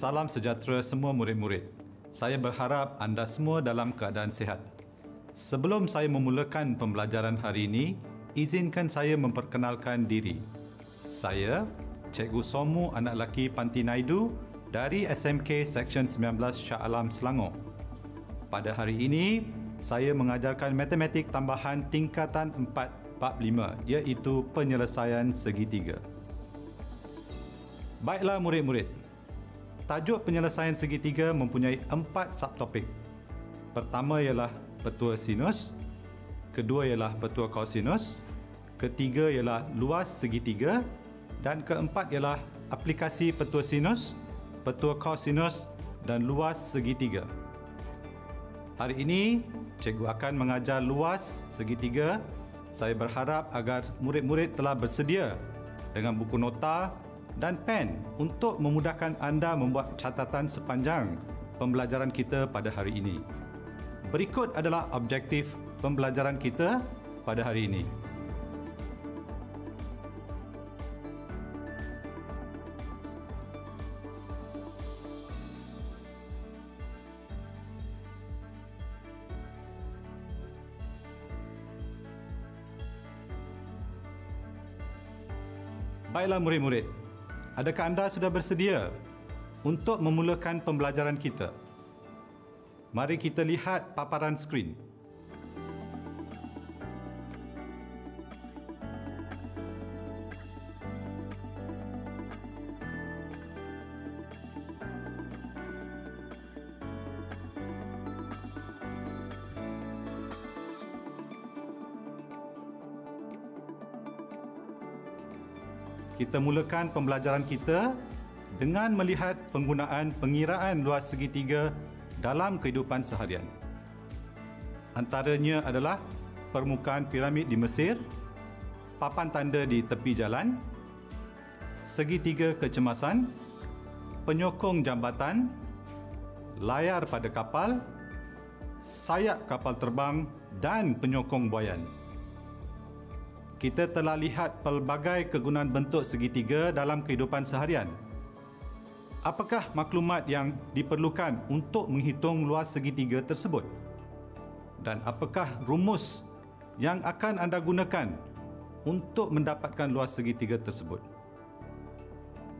Salam sejahtera semua murid-murid. Saya berharap anda semua dalam keadaan sihat. Sebelum saya memulakan pembelajaran hari ini, izinkan saya memperkenalkan diri. Saya, Cikgu Somu Anak Laki Panti Naidu dari SMK Seksyen 19 Shah Alam Selangor. Pada hari ini, saya mengajarkan matematik tambahan tingkatan 445 iaitu penyelesaian segitiga. Baiklah murid-murid, Tajuk penyelesaian segitiga mempunyai empat subtopik. Pertama ialah petua sinus, kedua ialah petua kosinus, ketiga ialah luas segitiga dan keempat ialah aplikasi petua sinus, petua kosinus dan luas segitiga. Hari ini, cikgu akan mengajar luas segitiga. Saya berharap agar murid-murid telah bersedia dengan buku nota dan pen untuk memudahkan anda membuat catatan sepanjang pembelajaran kita pada hari ini. Berikut adalah objektif pembelajaran kita pada hari ini. Baiklah murid-murid, Adakah anda sudah bersedia untuk memulakan pembelajaran kita? Mari kita lihat paparan skrin. Kita mulakan pembelajaran kita dengan melihat penggunaan pengiraan luas segitiga dalam kehidupan seharian. Antaranya adalah permukaan piramid di Mesir, papan tanda di tepi jalan, segitiga kecemasan, penyokong jambatan, layar pada kapal, sayap kapal terbang dan penyokong buayan kita telah lihat pelbagai kegunaan bentuk segitiga dalam kehidupan seharian. Apakah maklumat yang diperlukan untuk menghitung luas segitiga tersebut? Dan apakah rumus yang akan anda gunakan untuk mendapatkan luas segitiga tersebut?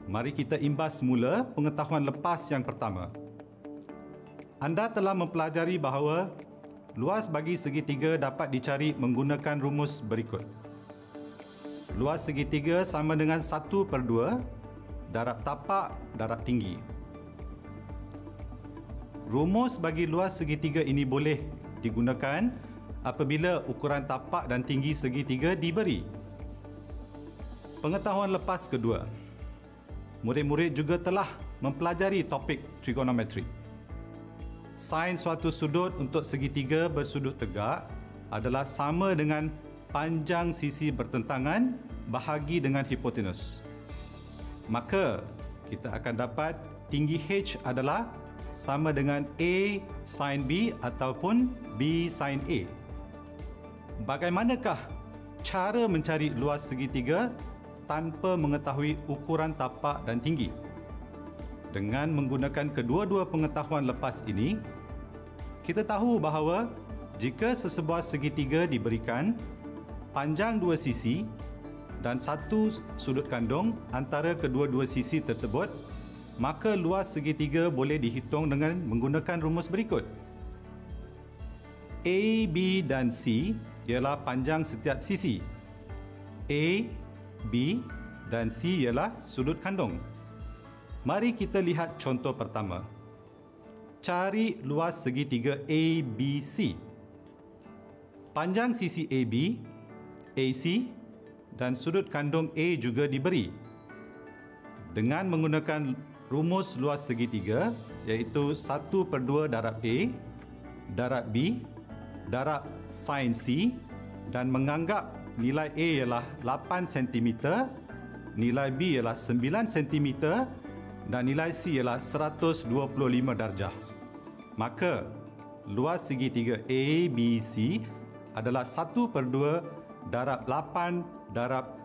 Mari kita imbas semula pengetahuan lepas yang pertama. Anda telah mempelajari bahawa luas bagi segitiga dapat dicari menggunakan rumus berikut. Luas segitiga sama dengan 1 per 2 darab tapak darab tinggi. Rumus bagi luas segitiga ini boleh digunakan apabila ukuran tapak dan tinggi segitiga diberi. Pengetahuan lepas kedua. Murid-murid juga telah mempelajari topik trigonometri. Sain suatu sudut untuk segitiga bersudut tegak adalah sama dengan panjang sisi bertentangan bahagi dengan hipotenus. Maka kita akan dapat tinggi H adalah sama dengan A sin B ataupun B sin A. Bagaimanakah cara mencari luas segitiga tanpa mengetahui ukuran tapak dan tinggi? Dengan menggunakan kedua-dua pengetahuan lepas ini, kita tahu bahawa jika sesebuah segitiga diberikan panjang dua sisi dan satu sudut kandung antara kedua-dua sisi tersebut, maka luas segitiga boleh dihitung dengan menggunakan rumus berikut. A, B dan C ialah panjang setiap sisi. A, B dan C ialah sudut kandung. Mari kita lihat contoh pertama. Cari luas segitiga ABC. Panjang sisi AB AC dan sudut kandung A juga diberi. Dengan menggunakan rumus luas segitiga iaitu 1 per 2 darab A darab B darab sin C dan menganggap nilai A ialah 8 cm, nilai B ialah 9 cm dan nilai C ialah 125 darjah. Maka luas segitiga ABC adalah 1 per 2 darab 8 darab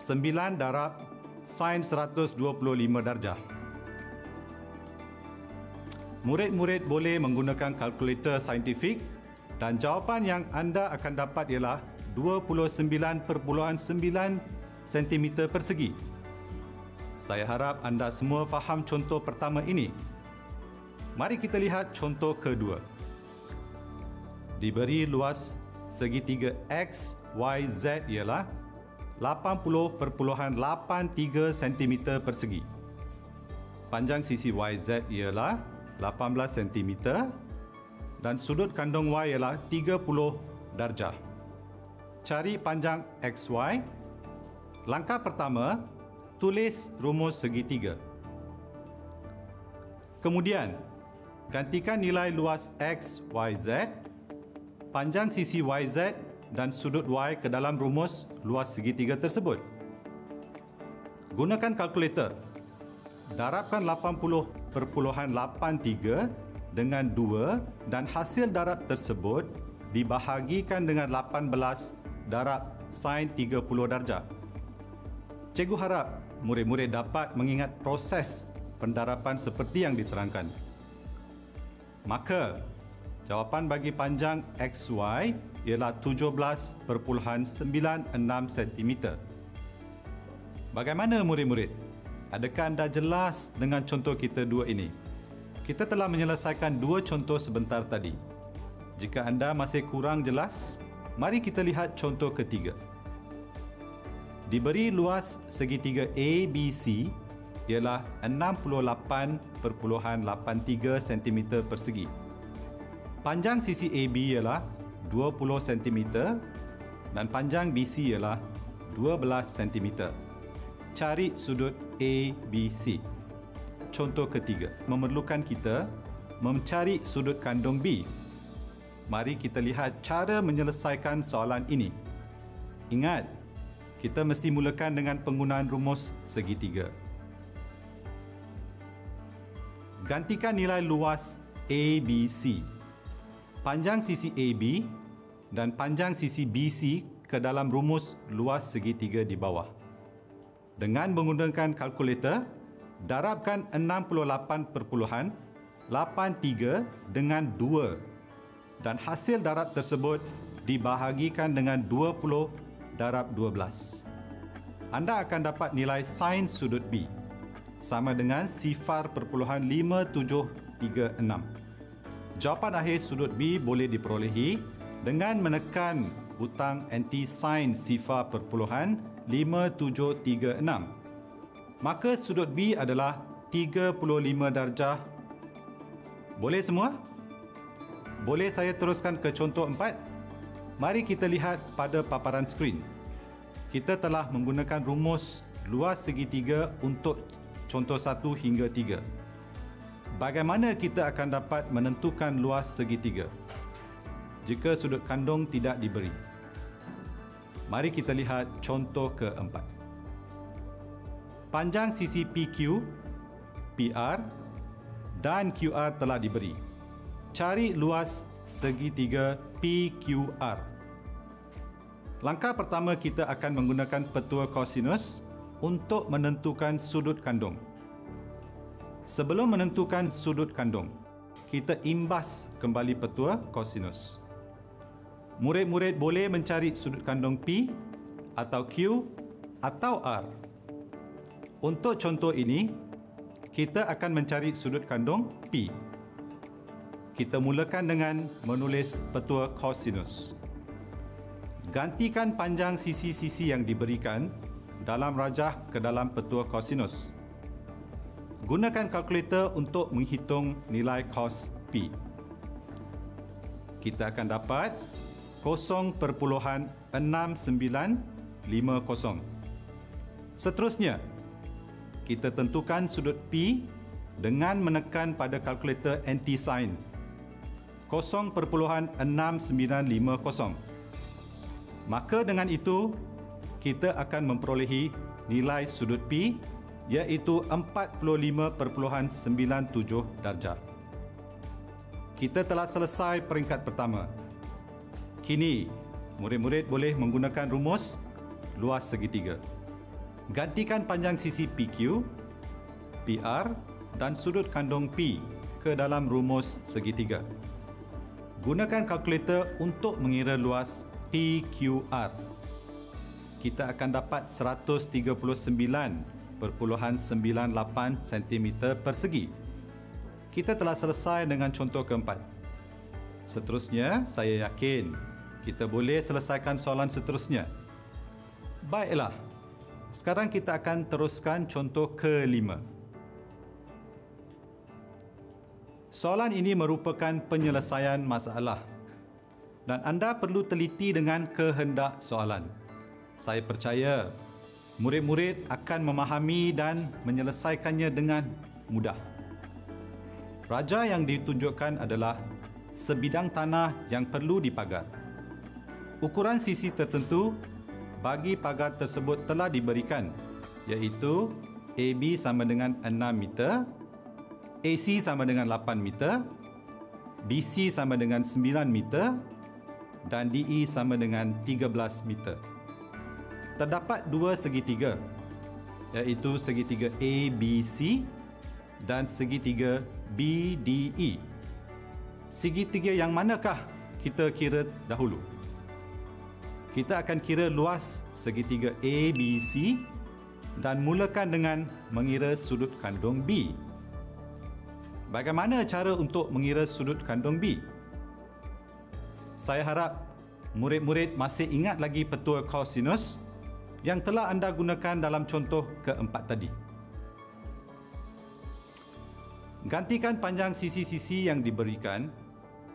9 darab sin 125 darjah. Murid-murid boleh menggunakan kalkulator saintifik dan jawapan yang anda akan dapat ialah 29.9 cm persegi. Saya harap anda semua faham contoh pertama ini. Mari kita lihat contoh kedua. Diberi luas segitiga X, Y, Z ialah 80.83 cm persegi. Panjang sisi YZ ialah 18 cm dan sudut kandung Y ialah 30 darjah. Cari panjang XY. Langkah pertama, tulis rumus segitiga. Kemudian, gantikan nilai luas X, Y, Z, panjang sisi YZ dan sudut Y ke dalam rumus luas segitiga tersebut. Gunakan kalkulator. Darabkan 80.83 dengan 2 dan hasil darab tersebut dibahagikan dengan 18 darab sin 30 darjah. Cikgu harap murid-murid dapat mengingat proses pendarapan seperti yang diterangkan. Maka, jawapan bagi panjang XY ialah 17.96 cm. Bagaimana murid-murid? Adakah anda jelas dengan contoh kita dua ini? Kita telah menyelesaikan dua contoh sebentar tadi. Jika anda masih kurang jelas, mari kita lihat contoh ketiga. Diberi luas segitiga ABC ialah 68.83 cm persegi. Panjang sisi AB ialah 20 cm dan panjang BC ialah 12 cm. Cari sudut ABC. Contoh ketiga, memerlukan kita mencari sudut kandung B. Mari kita lihat cara menyelesaikan soalan ini. Ingat, kita mesti mulakan dengan penggunaan rumus segitiga. Gantikan nilai luas ABC. Panjang sisi AB dan panjang sisi BC ke dalam rumus luas segitiga di bawah. Dengan menggunakan kalkulator, darabkan 68.83 dengan 2 dan hasil darab tersebut dibahagikan dengan 20 darab 12. Anda akan dapat nilai sin sudut B sama dengan sifar perpuluhan 5736. Jawapan akhir sudut B boleh diperolehi dengan menekan butang anti-sin sifar perpuluhan 5736. Maka sudut B adalah 35 darjah. Boleh semua? Boleh saya teruskan ke contoh empat? Mari kita lihat pada paparan skrin. Kita telah menggunakan rumus luas segitiga untuk contoh satu hingga tiga. Bagaimana kita akan dapat menentukan luas segitiga? jika sudut kandung tidak diberi. Mari kita lihat contoh keempat. Panjang sisi PQ, PR dan QR telah diberi. Cari luas segitiga PQR. Langkah pertama kita akan menggunakan petua kosinus untuk menentukan sudut kandung. Sebelum menentukan sudut kandung, kita imbas kembali petua kosinus murid-murid boleh mencari sudut kandung P atau Q atau R. Untuk contoh ini, kita akan mencari sudut kandung P. Kita mulakan dengan menulis petua kosinus. Gantikan panjang sisi-sisi yang diberikan dalam rajah ke dalam petua kosinus. Gunakan kalkulator untuk menghitung nilai cos P. Kita akan dapat 0.6950. Seterusnya, kita tentukan sudut P dengan menekan pada kalkulator anti-sin 0.6950. Maka dengan itu, kita akan memperolehi nilai sudut P iaitu 45.97 darjah. Kita telah selesai peringkat pertama. Kini, murid-murid boleh menggunakan rumus luas segitiga. Gantikan panjang sisi PQ, PR dan sudut kandung P ke dalam rumus segitiga. Gunakan kalkulator untuk mengira luas PQR. Kita akan dapat 139.98 cm persegi. Kita telah selesai dengan contoh keempat. Seterusnya, saya yakin kita boleh selesaikan soalan seterusnya. Baiklah, sekarang kita akan teruskan contoh kelima. Soalan ini merupakan penyelesaian masalah dan anda perlu teliti dengan kehendak soalan. Saya percaya murid-murid akan memahami dan menyelesaikannya dengan mudah. Raja yang ditunjukkan adalah sebidang tanah yang perlu dipagar. Ukuran sisi tertentu bagi pagar tersebut telah diberikan iaitu AB sama dengan 6 meter, AC sama dengan 8 meter, BC sama dengan 9 meter dan DE sama dengan 13 meter. Terdapat dua segitiga iaitu segitiga ABC dan segitiga BDE. Segitiga yang manakah kita kira dahulu? kita akan kira luas segitiga ABC dan mulakan dengan mengira sudut kandung B. Bagaimana cara untuk mengira sudut kandung B? Saya harap murid-murid masih ingat lagi petua kosinus yang telah anda gunakan dalam contoh keempat tadi. Gantikan panjang sisi-sisi yang diberikan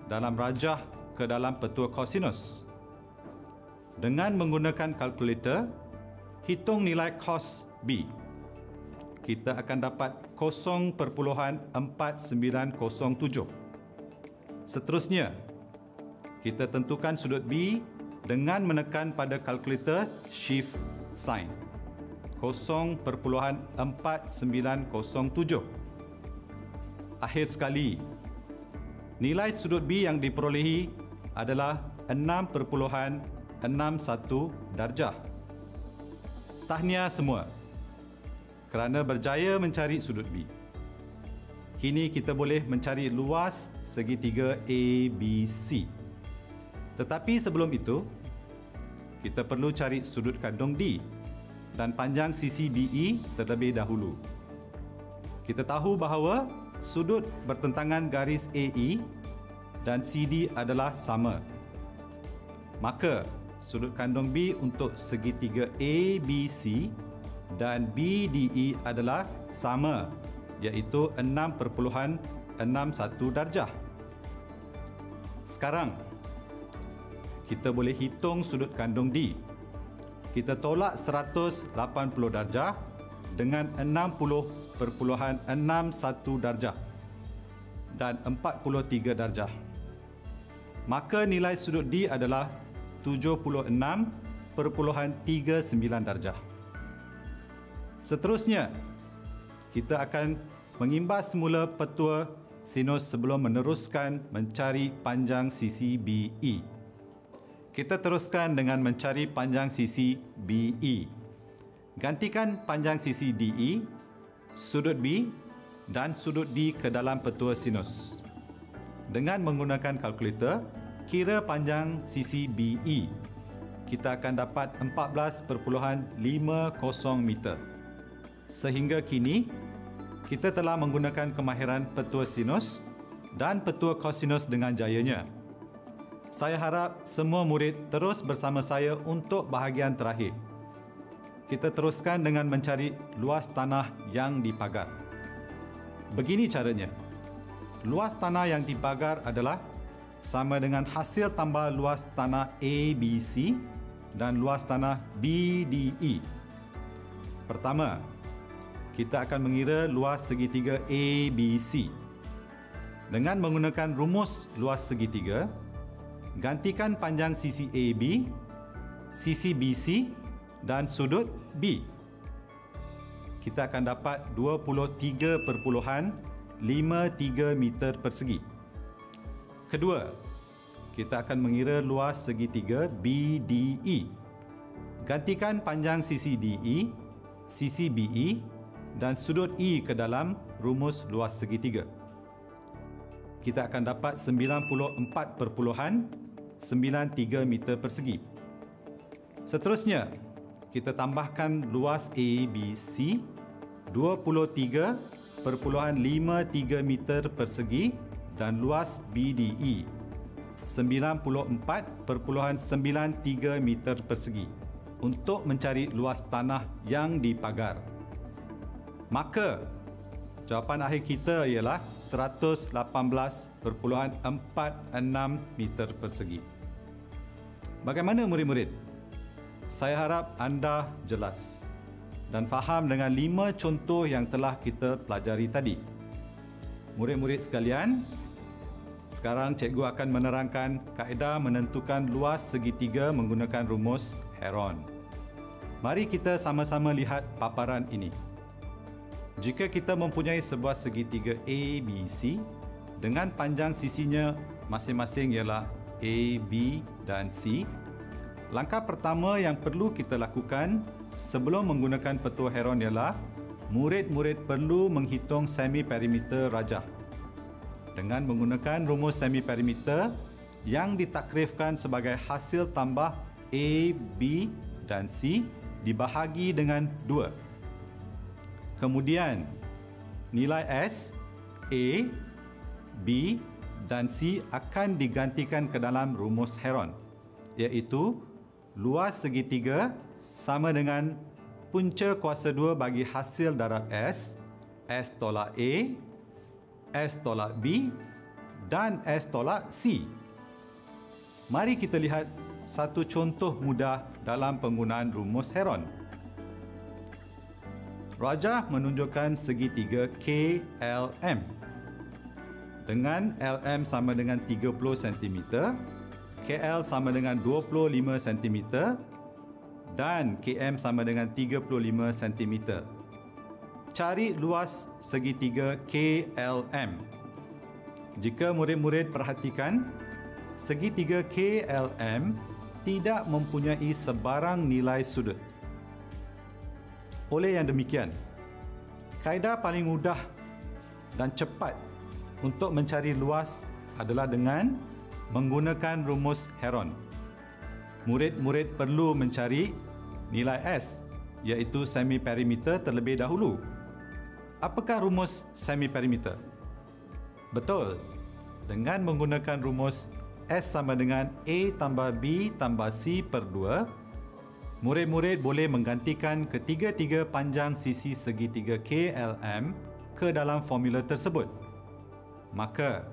dalam rajah ke dalam petua kosinus. Dengan menggunakan kalkulator, hitung nilai cos B. Kita akan dapat 0.4907. Seterusnya, kita tentukan sudut B dengan menekan pada kalkulator shift sign. 0.4907. Akhir sekali, nilai sudut B yang diperolehi adalah 61 darjah. Tahniah semua kerana berjaya mencari sudut B. Kini kita boleh mencari luas segitiga ABC. Tetapi sebelum itu, kita perlu cari sudut kandung D dan panjang sisi BE terlebih dahulu. Kita tahu bahawa sudut bertentangan garis AE dan CD adalah sama. Maka, sudut kandung B untuk segitiga ABC dan BDE adalah sama iaitu 6.61 darjah. Sekarang kita boleh hitung sudut kandung D. Kita tolak 180 darjah dengan 60.61 darjah dan 43 darjah. Maka nilai sudut D adalah 76.39 darjah. Seterusnya, kita akan mengimbas semula petua sinus sebelum meneruskan mencari panjang sisi BE. Kita teruskan dengan mencari panjang sisi BE. Gantikan panjang sisi DE, sudut B dan sudut D ke dalam petua sinus. Dengan menggunakan kalkulator, kira panjang sisi BE. Kita akan dapat 14.50 meter. Sehingga kini, kita telah menggunakan kemahiran petua sinus dan petua kosinus dengan jayanya. Saya harap semua murid terus bersama saya untuk bahagian terakhir. Kita teruskan dengan mencari luas tanah yang dipagar. Begini caranya. Luas tanah yang dipagar adalah sama dengan hasil tambah luas tanah ABC dan luas tanah BDE. Pertama, kita akan mengira luas segitiga ABC. Dengan menggunakan rumus luas segitiga, gantikan panjang sisi AB, sisi BC dan sudut B. Kita akan dapat 23.53 meter persegi. Kedua, kita akan mengira luas segitiga BDE. Gantikan panjang sisi DE sisi BE dan sudut E ke dalam rumus luas segitiga. Kita akan dapat 94.93 meter persegi. Seterusnya, kita tambahkan luas ABC 23.53 meter persegi dan luas BDE 94.93 meter persegi untuk mencari luas tanah yang dipagar. Maka jawapan akhir kita ialah 118.46 meter persegi. Bagaimana murid-murid? Saya harap anda jelas dan faham dengan lima contoh yang telah kita pelajari tadi. Murid-murid sekalian, sekarang cikgu akan menerangkan kaedah menentukan luas segitiga menggunakan rumus Heron. Mari kita sama-sama lihat paparan ini. Jika kita mempunyai sebuah segitiga ABC dengan panjang sisinya masing-masing ialah A, B dan C, langkah pertama yang perlu kita lakukan sebelum menggunakan petua Heron ialah murid-murid perlu menghitung semi perimeter rajah. Dengan menggunakan rumus semi perimeter yang ditakrifkan sebagai hasil tambah A, B dan C dibahagi dengan 2. Kemudian, nilai S, A, B dan C akan digantikan ke dalam rumus Heron, iaitu luas segitiga sama dengan punca kuasa 2 bagi hasil darab S, S tolak A, S tolak B dan S tolak C. Mari kita lihat satu contoh mudah dalam penggunaan rumus Heron. Rajah menunjukkan segitiga KLM. Dengan LM sama dengan 30 cm, KL sama dengan 25 cm dan KM sama dengan 35 cm. Cari luas segitiga KLM. Jika murid-murid perhatikan, segitiga KLM tidak mempunyai sebarang nilai sudut. Oleh yang demikian, kaedah paling mudah dan cepat untuk mencari luas adalah dengan menggunakan rumus Heron. Murid-murid perlu mencari nilai S iaitu semi perimeter terlebih dahulu. Apakah rumus semi perimeter? Betul. Dengan menggunakan rumus S sama dengan A tambah B tambah C per 2, murid-murid boleh menggantikan ketiga-tiga panjang sisi segitiga KLM ke dalam formula tersebut. Maka,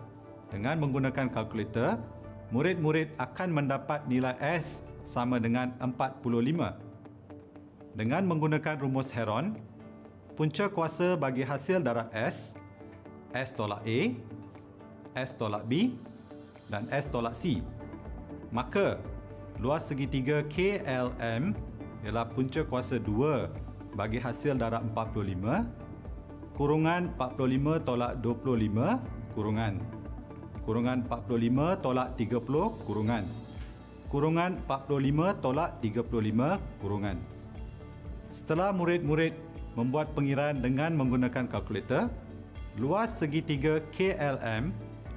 dengan menggunakan kalkulator, murid-murid akan mendapat nilai S sama dengan 45. Dengan menggunakan rumus Heron, punca kuasa bagi hasil darab S, S tolak A, S tolak B dan S tolak C. Maka, luas segitiga KLM ialah punca kuasa 2 bagi hasil darab 45 kurungan 45 tolak 25 kurungan kurungan 45 tolak 30 kurungan kurungan 45 tolak 35 kurungan setelah murid-murid membuat pengiraan dengan menggunakan kalkulator luas segitiga KLM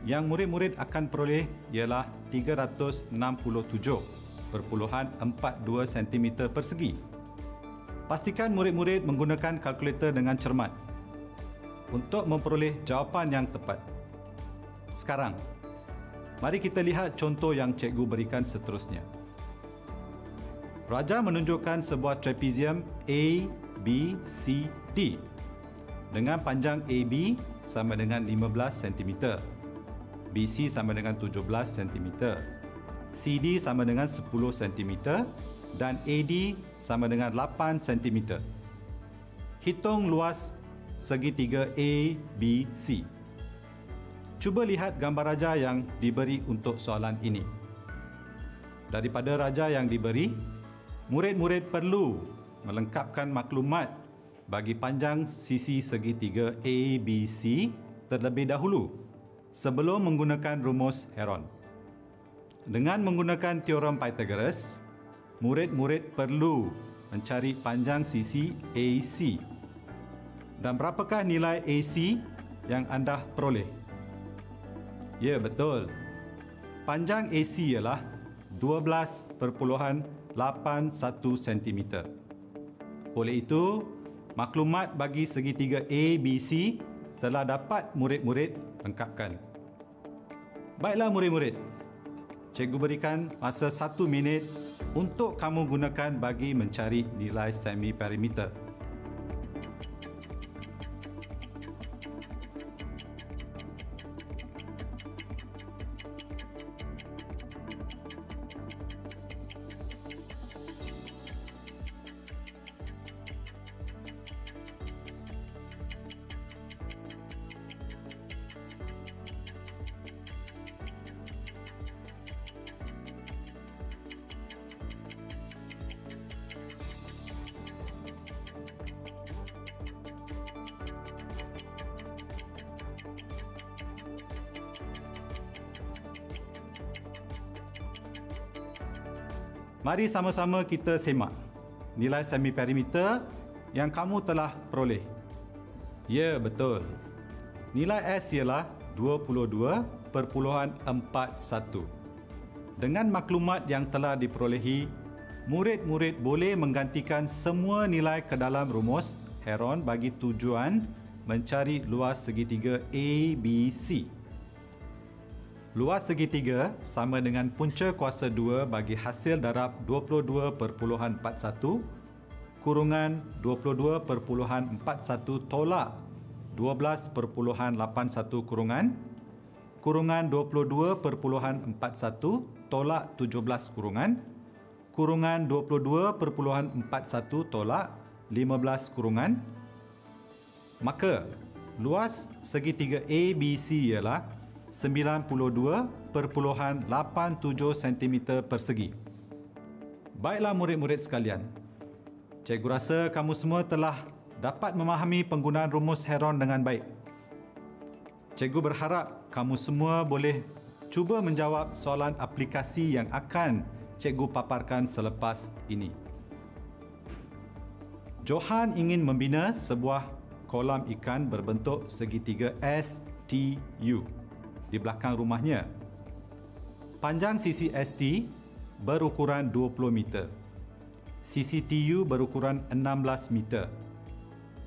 yang murid-murid akan peroleh ialah 367 0.42 cm persegi. Pastikan murid-murid menggunakan kalkulator dengan cermat untuk memperoleh jawapan yang tepat. Sekarang, mari kita lihat contoh yang cikgu berikan seterusnya. Raja menunjukkan sebuah trapezium A, B, C, D dengan panjang AB sama dengan 15 cm, BC sama dengan 17 cm, CD sama dengan 10 cm dan AD sama dengan 8 cm. Hitung luas segitiga ABC. Cuba lihat gambar raja yang diberi untuk soalan ini. Daripada raja yang diberi, murid-murid perlu melengkapkan maklumat bagi panjang sisi segitiga ABC terlebih dahulu sebelum menggunakan rumus Heron. Dengan menggunakan teorem Pythagoras, murid-murid perlu mencari panjang sisi AC. Dan berapakah nilai AC yang anda peroleh? Ya, betul. Panjang AC ialah 12.81 cm. Oleh itu, maklumat bagi segitiga ABC telah dapat murid-murid lengkapkan. Baiklah murid-murid, cikgu berikan masa satu minit untuk kamu gunakan bagi mencari nilai semi perimeter. Mari sama-sama kita semak nilai semi perimeter yang kamu telah peroleh. Ya, betul. Nilai S ialah 22.41. Dengan maklumat yang telah diperolehi, murid-murid boleh menggantikan semua nilai ke dalam rumus Heron bagi tujuan mencari luas segitiga ABC. Luas segitiga sama dengan punca kuasa 2 bagi hasil darab 22.41 kurungan 22.41 tolak 12.81 kurungan kurungan 22.41 tolak 17 kurungan kurungan 22.41 tolak 15 kurungan. Maka luas segitiga ABC ialah 92.87 cm persegi. Baiklah murid-murid sekalian. Cikgu rasa kamu semua telah dapat memahami penggunaan rumus Heron dengan baik. Cikgu berharap kamu semua boleh cuba menjawab soalan aplikasi yang akan cikgu paparkan selepas ini. Johan ingin membina sebuah kolam ikan berbentuk segitiga STU di belakang rumahnya. Panjang sisi ST berukuran 20 meter. Sisi TU berukuran 16 meter.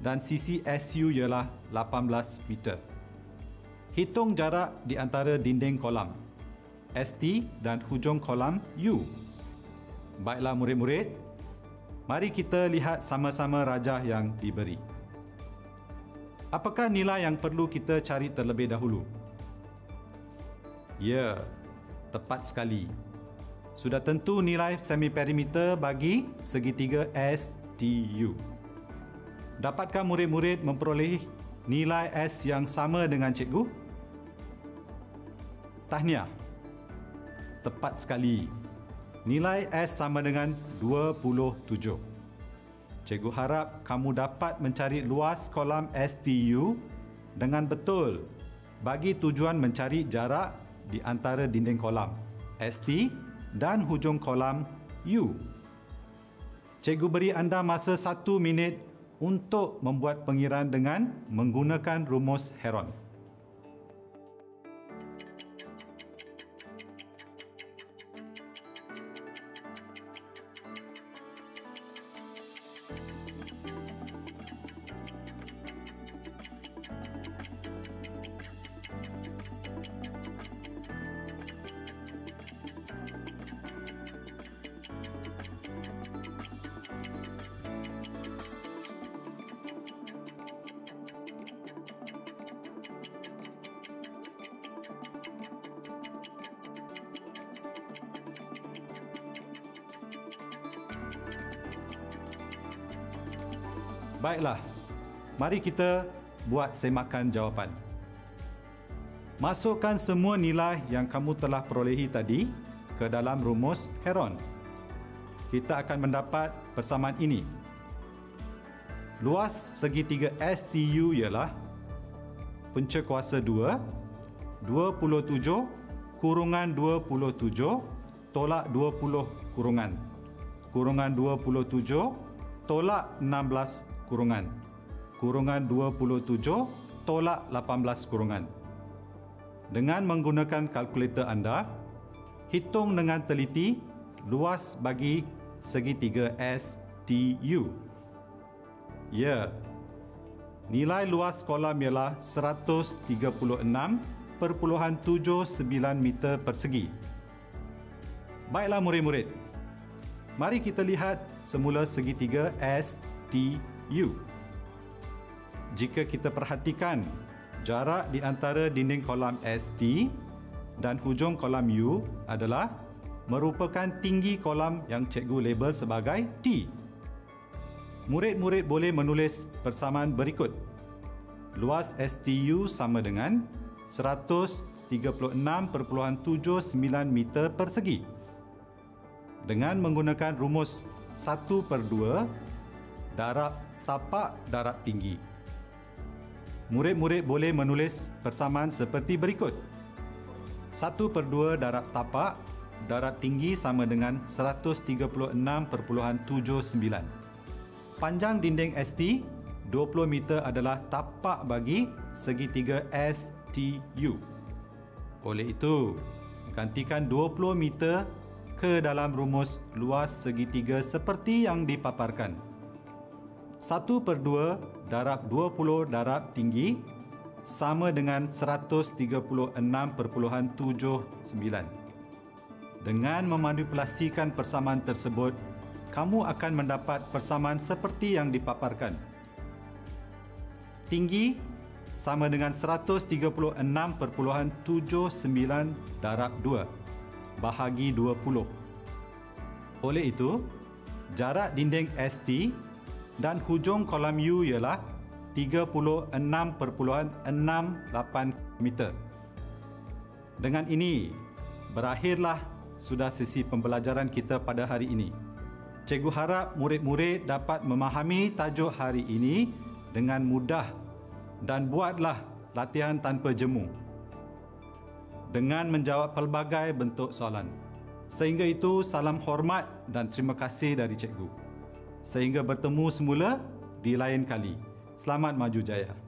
Dan sisi SU ialah 18 meter. Hitung jarak di antara dinding kolam ST dan hujung kolam U. Baiklah murid-murid, mari kita lihat sama-sama rajah yang diberi. Apakah nilai yang perlu kita cari terlebih dahulu? Ya, tepat sekali. Sudah tentu nilai semi perimeter bagi segitiga STU. Dapatkah murid-murid memperoleh nilai S yang sama dengan cikgu? Tahniah. Tepat sekali. Nilai S sama dengan 27. Cikgu harap kamu dapat mencari luas kolam STU dengan betul bagi tujuan mencari jarak di antara dinding kolam ST dan hujung kolam U. Cikgu beri anda masa satu minit untuk membuat pengiraan dengan menggunakan rumus Heron. Baiklah, mari kita buat semakan jawapan. Masukkan semua nilai yang kamu telah perolehi tadi ke dalam rumus Heron. Kita akan mendapat persamaan ini. Luas segitiga STU ialah punca kuasa 2, 27 kurungan 27 tolak 20 kurungan. Kurungan 27 tolak 16 kurungan. Kurungan 27 tolak 18 kurungan. Dengan menggunakan kalkulator anda, hitung dengan teliti luas bagi segitiga STU. Ya, nilai luas kolam ialah 136.79 meter persegi. Baiklah murid-murid, mari kita lihat semula segitiga STU. Jika kita perhatikan jarak di antara dinding kolam ST dan hujung kolam U adalah merupakan tinggi kolam yang cikgu label sebagai T. Murid-murid boleh menulis persamaan berikut. Luas STU sama dengan 136.79 meter persegi. Dengan menggunakan rumus 1 per 2 darab tapak darab tinggi. Murid-murid boleh menulis persamaan seperti berikut. 1 per 2 darab tapak darat tinggi sama dengan 136.79. Panjang dinding ST 20 meter adalah tapak bagi segitiga STU. Oleh itu, gantikan 20 meter ke dalam rumus luas segitiga seperti yang dipaparkan. 1 per 2 darab 20 darab tinggi sama dengan 136.79. Dengan memanipulasikan persamaan tersebut, kamu akan mendapat persamaan seperti yang dipaparkan. Tinggi sama dengan 136.79 darab 2 bahagi 20. Oleh itu, jarak dinding ST dan hujung kolam U ialah 36.68 meter. Dengan ini, berakhirlah sudah sesi pembelajaran kita pada hari ini. Cikgu harap murid-murid dapat memahami tajuk hari ini dengan mudah dan buatlah latihan tanpa jemu dengan menjawab pelbagai bentuk soalan. Sehingga itu, salam hormat dan terima kasih dari cikgu. Sehingga bertemu semula di lain kali. Selamat maju jaya.